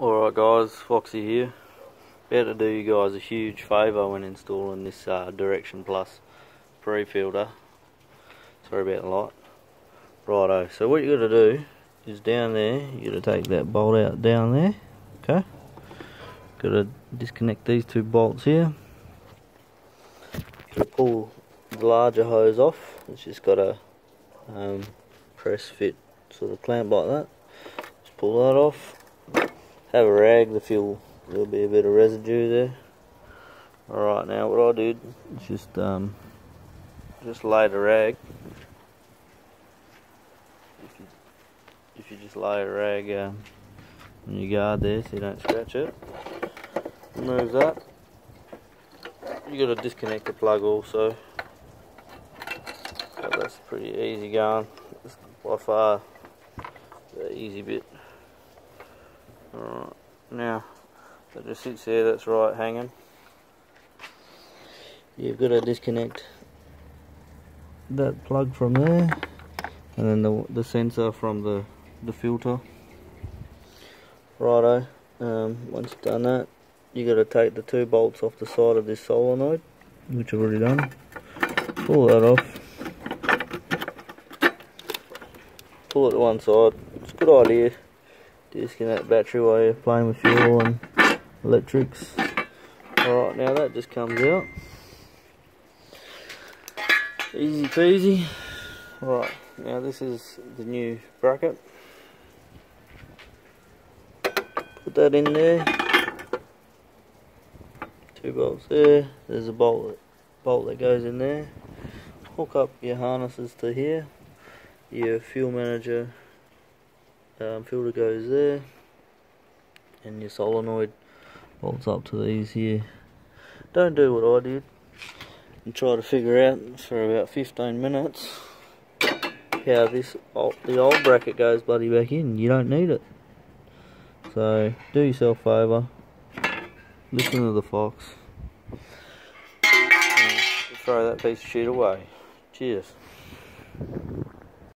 Alright guys, Foxy here. About to do you guys a huge favour when installing this uh, Direction Plus pre-filter. Sorry about the light. Righto, so what you got to do is down there, you got to take that bolt out down there. Okay. Got to disconnect these two bolts here. Pull the larger hose off. It's just got a um, press fit sort of clamp like that. Just pull that off have a rag to feel there'll be a bit of residue there. Alright now what I did is just um, just lay the rag. If you, if you just lay a rag um, on your guard there so you don't scratch it. Remove that. You got to disconnect the plug also. But that's pretty easy going. It's by far the easy bit. Now that just sits there, that's right hanging. You've got to disconnect that plug from there and then the, the sensor from the, the filter. Righto, um, once you've done that, you got to take the two bolts off the side of this solenoid, which I've already done. Pull that off. Pull it to one side. It's a good idea disconnect battery while you're playing with fuel and electrics. Alright, now that just comes out. Easy peasy. Right, now this is the new bracket. Put that in there. Two bolts there. There's a bolt bolt that goes in there. Hook up your harnesses to here. Your fuel manager um, filter goes there and your solenoid bolts up to these here. Don't do what I did and try to figure out for about 15 minutes how this the old bracket goes bloody back in. You don't need it. So do yourself favour listen to the fox. Throw that piece of shit away. Cheers